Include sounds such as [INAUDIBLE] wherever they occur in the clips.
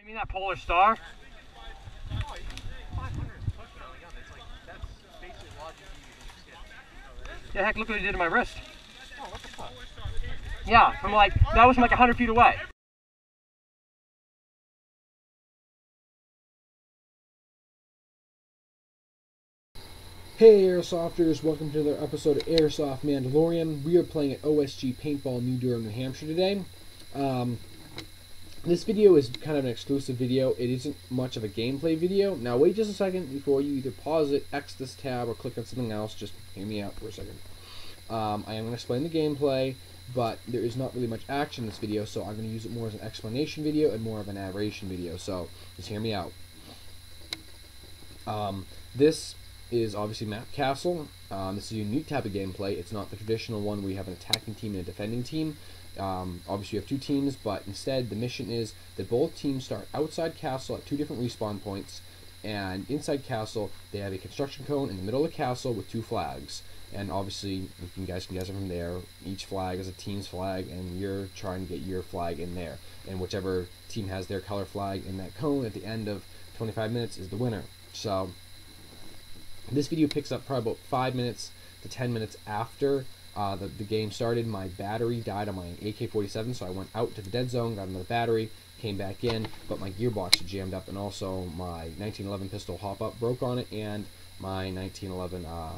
you mean that Polar Star? Yeah, heck, look what he did to my wrist. Yeah, from like, that was from like 100 feet away. Hey Airsofters, welcome to another episode of Airsoft Mandalorian. We are playing at OSG Paintball New Durham, New Hampshire today. Um, this video is kind of an exclusive video. It isn't much of a gameplay video. Now wait just a second before you either pause it, X this tab, or click on something else. Just hear me out for a second. Um, I am going to explain the gameplay, but there is not really much action in this video, so I'm going to use it more as an explanation video and more of a narration video. So just hear me out. Um, this is obviously Map Castle. Um, this is a unique type of gameplay. It's not the traditional one where you have an attacking team and a defending team. Um, obviously, you have two teams, but instead, the mission is that both teams start outside Castle at two different respawn points, and inside Castle, they have a construction cone in the middle of the castle with two flags. And obviously, you guys can guess it from there. Each flag is a team's flag, and you're trying to get your flag in there. And whichever team has their color flag in that cone at the end of 25 minutes is the winner. So, this video picks up probably about 5 minutes to 10 minutes after uh, the, the game started. My battery died on my AK-47, so I went out to the dead zone, got another battery, came back in, but my gearbox jammed up, and also my 1911 pistol hop-up broke on it, and my 1911 uh,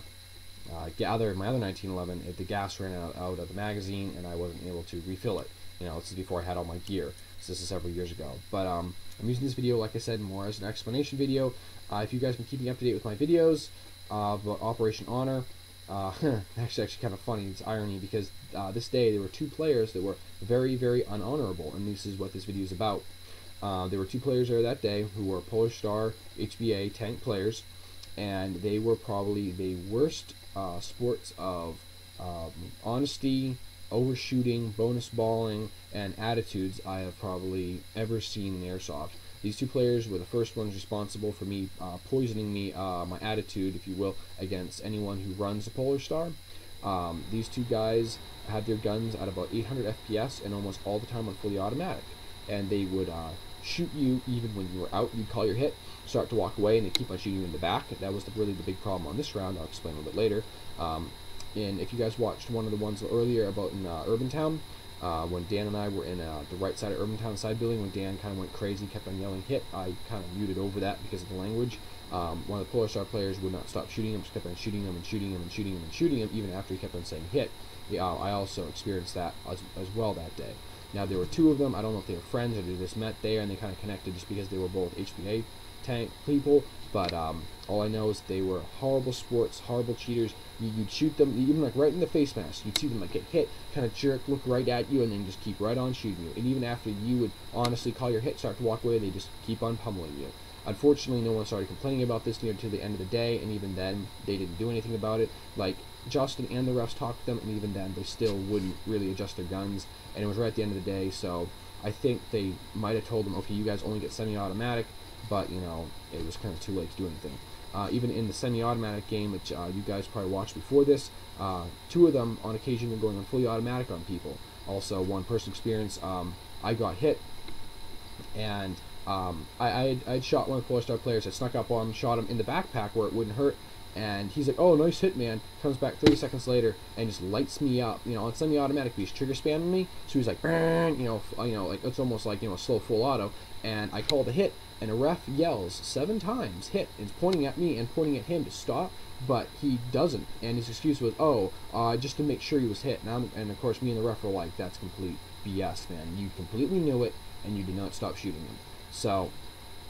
uh, gather my other 1911, it, the gas ran out, out of the magazine, and I wasn't able to refill it. You know, this is before I had all my gear. So this is several years ago. But um, I'm using this video, like I said, more as an explanation video. Uh, if you guys have been keeping up to date with my videos uh, about Operation Honor, uh, [LAUGHS] actually, actually kind of funny. It's irony because uh, this day there were two players that were very, very unhonorable, and this is what this video is about. Uh, there were two players there that day who were Polar Star HPA tank players, and they were probably the worst uh, sports of um, honesty, overshooting, bonus balling, and attitudes I have probably ever seen in airsoft. These two players were the first ones responsible for me uh, poisoning me, uh, my attitude, if you will, against anyone who runs a Polar Star. Um, these two guys had their guns at about 800 FPS and almost all the time on fully automatic. And they would uh, shoot you even when you were out. You'd call your hit, start to walk away, and they'd keep on shooting you in the back. That was the, really the big problem on this round. I'll explain a little bit later. Um, and if you guys watched one of the ones earlier about in uh, Urban Town, uh, when Dan and I were in uh, the right side of Urban Town side building, when Dan kind of went crazy, kept on yelling hit, I kind of muted over that because of the language. Um, one of the Polar Star players would not stop shooting him, just kept on shooting him and shooting him and shooting him and shooting him, even after he kept on saying hit. Yeah, I also experienced that as, as well that day. Now, there were two of them. I don't know if they were friends or they just met there and they kind of connected just because they were both HPA tank people. But um, all I know is they were horrible sports, horrible cheaters. You, would shoot them, even like right in the face mask. You'd see them like get hit, kind of jerk, look right at you, and then just keep right on shooting you. And even after you would honestly call your hit, start to walk away, they just keep on pummeling you. Unfortunately, no one started complaining about this near to the end of the day, and even then, they didn't do anything about it. Like, Justin and the refs talked to them, and even then, they still wouldn't really adjust their guns. And it was right at the end of the day, so I think they might have told them, okay, you guys only get semi-automatic, but, you know, it was kind of too late to do anything. Uh, even in the semi-automatic game, which uh, you guys probably watched before this, uh, two of them on occasion were going on fully automatic on people. Also, one person experience, um, I got hit, and um, I, I, shot one of the Polar Star players. I snuck up on him, shot him in the backpack where it wouldn't hurt, and he's like, "Oh, nice hit, man." Comes back 30 seconds later and just lights me up. You know, on semi-automatic, he's trigger spamming me, so he's like, you know, you know, like it's almost like you know, a slow full auto. And I called the hit, and a ref yells seven times, "Hit!" and pointing at me and pointing at him to stop, but he doesn't. And his excuse was, "Oh, uh, just to make sure he was hit." And, I'm, and of course, me and the ref were like, "That's complete BS, man. You completely knew it, and you did not stop shooting him." So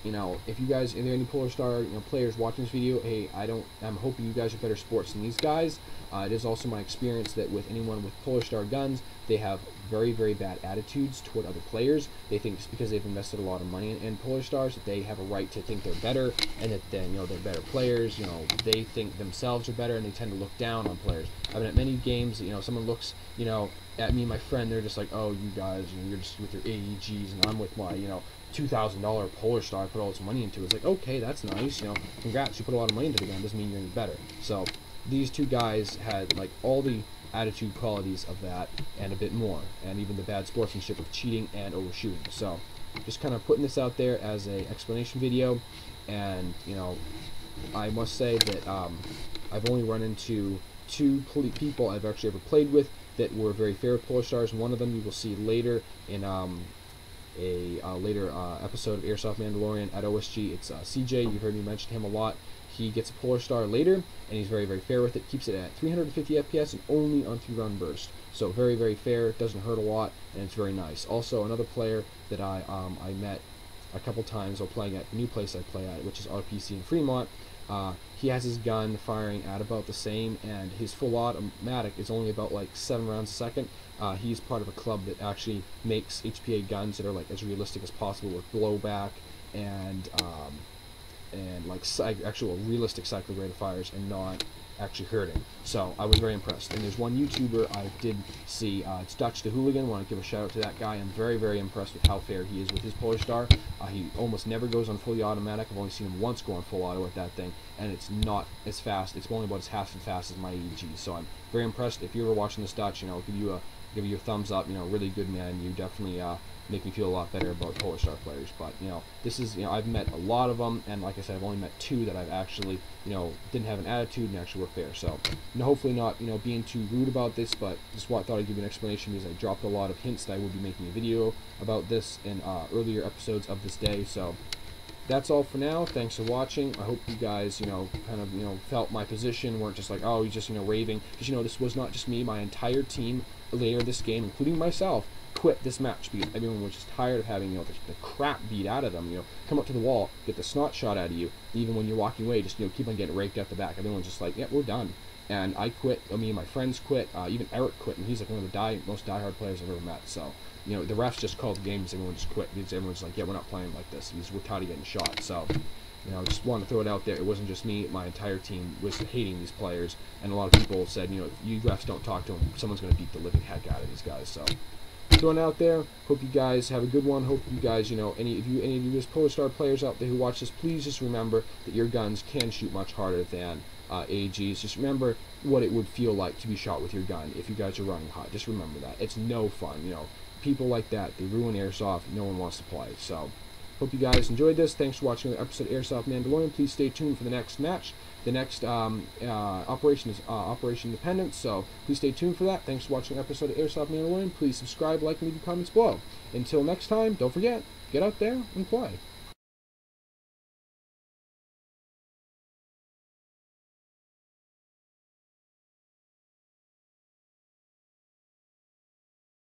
you know, if you guys, are there any Polar Star you know, players watching this video, hey, I don't, I'm hoping you guys are better sports than these guys. Uh, it is also my experience that with anyone with Polar Star guns, they have very, very bad attitudes toward other players. They think just because they've invested a lot of money in, in Polar Stars that they have a right to think they're better and that then, you know, they're better players. You know, they think themselves are better and they tend to look down on players. I've been at many games, you know, someone looks, you know, at me and my friend, they're just like, oh, you guys, you're just with your AEGs and I'm with my, you know, two thousand dollar Polar Star I put all this money into. It's like, okay, that's nice. You know, congrats, you put a lot of money into the gun. Doesn't mean you're any better. So these two guys had like all the attitude qualities of that and a bit more, and even the bad sportsmanship of cheating and overshooting. So just kind of putting this out there as a explanation video, and you know, I must say that um, I've only run into two people I've actually ever played with that were very fair with Polar Stars. One of them you will see later in um, a uh, later uh, episode of Airsoft Mandalorian at OSG. It's uh, CJ. You heard me mention him a lot. He gets a Polar Star later, and he's very, very fair with it. Keeps it at 350 FPS and only on three round burst. So very, very fair. Doesn't hurt a lot, and it's very nice. Also, another player that I um, I met a couple times while playing at the new place I play at, which is RPC in Fremont. Uh, he has his gun firing at about the same, and his full automatic is only about like seven rounds a second. Uh, he's part of a club that actually makes HPA guns that are like as realistic as possible with blowback and um, and like actual realistic cyclic rate of fires and not actually hurting. So I was very impressed. And there's one YouTuber I did see, uh, it's Dutch the Hooligan. Want to give a shout out to that guy. I'm very, very impressed with how fair he is with his Polar Star. Uh, he almost never goes on fully automatic. I've only seen him once go on full auto with that thing, and it's not as fast. It's only about as half as fast as my AEG. So I'm very impressed. If you're ever watching this Dutch, you know, I'll give you a give you a thumbs up. You know, really good man. You definitely uh, make me feel a lot better about Polar Star players. But you know, this is you know I've met a lot of them, and like I said, I've only met two that I've actually you know didn't have an attitude and actually were fair. So you know, hopefully not you know being too rude about this, but just what I thought I'd give you an explanation because I dropped a lot of hints that I would be making a video about this in uh, earlier episodes of this day. So that's all for now. Thanks for watching. I hope you guys, you know, kind of, you know, felt my position, weren't just like, oh, he's just, you know, raving. Because, you know, this was not just me. My entire team later this game, including myself, quit this match because everyone was just tired of having you know the, the, crap beat out of them. You know, come up to the wall, get the snot shot out of you. Even when you're walking away, just you know keep on getting raked at the back. Everyone's just like, yeah, we're done. And I quit. I mean, my friends quit. Uh, even Eric quit, and he's like one of the die, most diehard players I've ever met. So, you know, the refs just called the games. Everyone just quit because everyone's like, yeah, we're not playing like this. Because we're tired of getting shot. So. You know, just want to throw it out there. It wasn't just me. My entire team was hating these players, and a lot of people said, you know, if you refs don't talk to them, someone's going to beat the living heck out of these guys. So, throwing out there. Hope you guys have a good one. Hope you guys, you know, any of you, any of you Polar Star players out there who watch this, please just remember that your guns can shoot much harder than uh, AGs. Just remember what it would feel like to be shot with your gun if you guys are running hot. Just remember that. It's no fun, you know. People like that, they ruin airsoft. No one wants to play. So, hope you guys enjoyed this. Thanks for watching the episode of Airsoft Mandalorian. Please stay tuned for the next match. The next um, uh, operation is uh, Operation Independence, so please stay tuned for that. Thanks for watching an episode of Airsoft Mandalorian. Please subscribe, like, and leave your comments below. Until next time, don't forget, get out there and play.